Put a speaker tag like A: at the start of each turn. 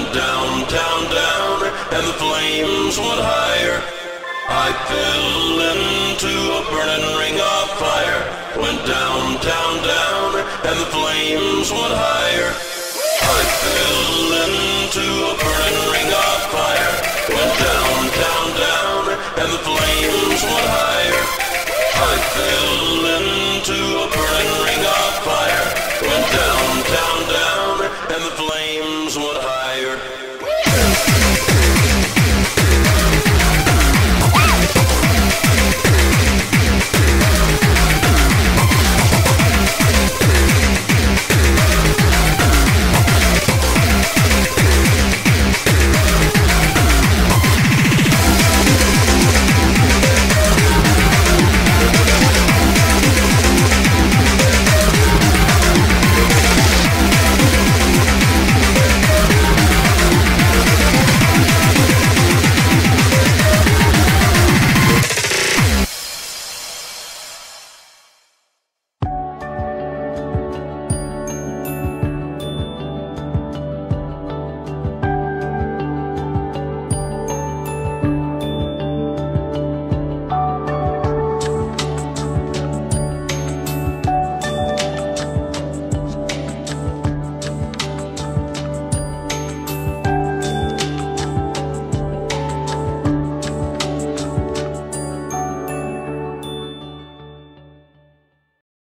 A: went down, down, down, and the flames went higher. I fell into a burning ring of fire. Went down, down, down, and the flames went higher. I fell into a burning ring of fire. Went down, down, down, and the flames went higher. I fell into a burning